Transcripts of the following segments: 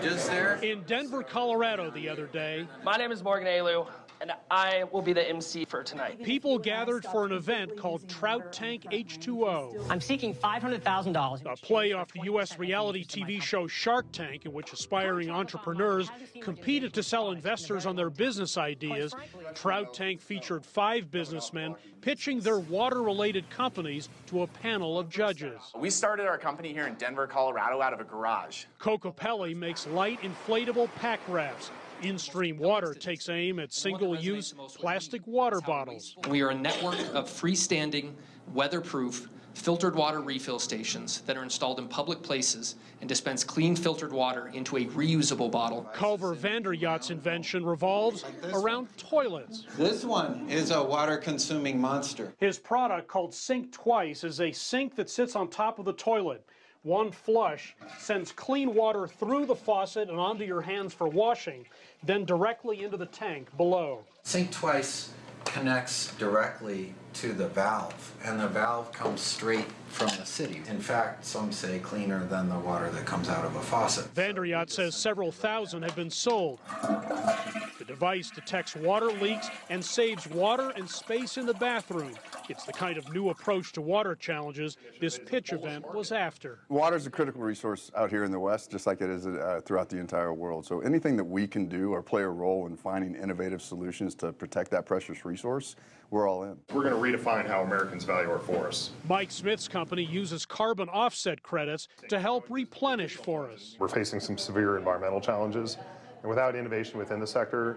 The there. In Denver, Colorado, the other day, My name is Morgan Alu, and I will be the MC for tonight. people gathered for an event called Trout Tank H2O, I'm seeking $500,000. a play off the U.S. reality TV show Shark Tank, in which aspiring entrepreneurs competed to sell investors on their business ideas. Trout Tank featured five businessmen pitching their water related companies to a panel of judges. We started our company here in Denver, Colorado out of a garage. Kokopelli makes light inflatable pack rafts. In-stream water takes aim at single-use plastic water bottles. We are a network of freestanding, weatherproof, filtered water refill stations that are installed in public places and dispense clean filtered water into a reusable bottle. Culver Vanderyacht's invention revolves around toilets. This one is a water consuming monster. His product, called Sink Twice, is a sink that sits on top of the toilet. One flush sends clean water through the faucet and onto your hands for washing, then directly into the tank below. Sink Twice connects directly to the valve, and the valve comes straight from the city. In fact, some say cleaner than the water that comes out of a faucet. Vanderyacht says several thousand have been sold. The device detects water leaks and saves water and space in the bathroom. It's the kind of new approach to water challenges this pitch event was after. Water is a critical resource out here in the West, just like it is uh, throughout the entire world. So anything that we can do or play a role in finding innovative solutions to protect that precious resource, we're all in. We're going to redefine how Americans value our forests. Mike Smith's company uses carbon offset credits to help replenish forests. We're facing some severe environmental challenges, and without innovation within the sector,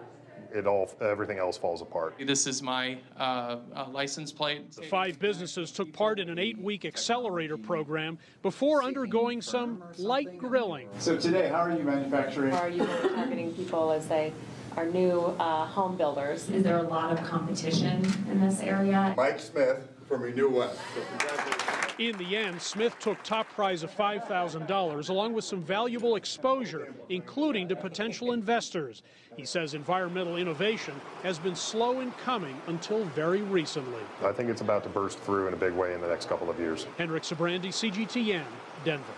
it all everything else falls apart. This is my uh, uh, license plate. The five businesses took part in an eight week accelerator program before undergoing some light grilling. So today, how are you manufacturing? How Are you really targeting people as they are new uh, home builders? Is there a lot of competition in this area? Mike Smith from Renew West. So congratulations. In the end, Smith took top prize of $5,000 along with some valuable exposure, including to potential investors. He says environmental innovation has been slow in coming until very recently. I think it's about to burst through in a big way in the next couple of years. Hendrik Sybrandy, CGTN, Denver.